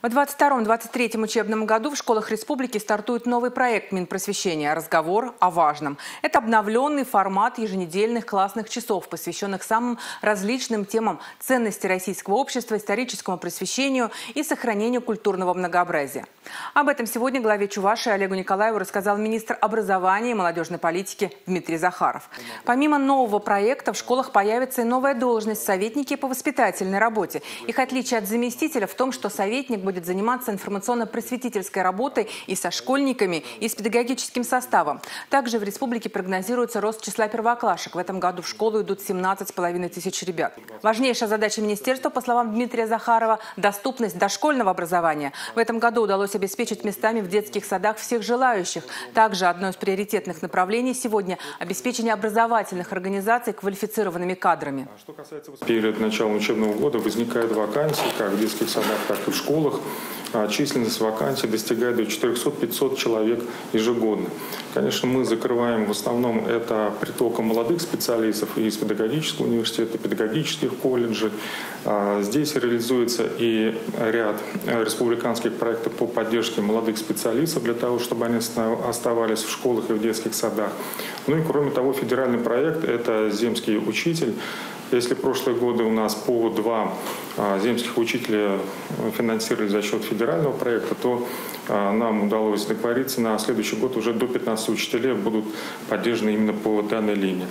В 22-23 учебном году в школах республики стартует новый проект Минпросвещения «Разговор о важном». Это обновленный формат еженедельных классных часов, посвященных самым различным темам ценности российского общества, историческому просвещению и сохранению культурного многообразия. Об этом сегодня главе Чувашии Олегу Николаеву рассказал министр образования и молодежной политики Дмитрий Захаров. Помимо нового проекта в школах появится и новая должность – советники по воспитательной работе. Их отличие от заместителя в том, что советник будет заниматься информационно-просветительской работой и со школьниками, и с педагогическим составом. Также в республике прогнозируется рост числа первоклашек. В этом году в школу идут 17,5 тысяч ребят. Важнейшая задача министерства, по словам Дмитрия Захарова, доступность дошкольного образования. В этом году удалось обеспечить местами в детских садах всех желающих. Также одно из приоритетных направлений сегодня – обеспечение образовательных организаций квалифицированными кадрами. Перед началом учебного года возникают вакансии как в детских садах, так и в школах. А численность вакансий достигает до 400-500 человек ежегодно. Конечно, мы закрываем в основном это притоком молодых специалистов из педагогического университета, педагогических колледжей. А здесь реализуется и ряд республиканских проектов по поддержке молодых специалистов для того, чтобы они оставались в школах и в детских садах. Ну и кроме того, федеральный проект – это «Земский учитель», если прошлые годы у нас по два а, земских учителя финансировали за счет федерального проекта, то а, нам удалось договориться на следующий год уже до 15 учителей будут поддержаны именно по данной линии.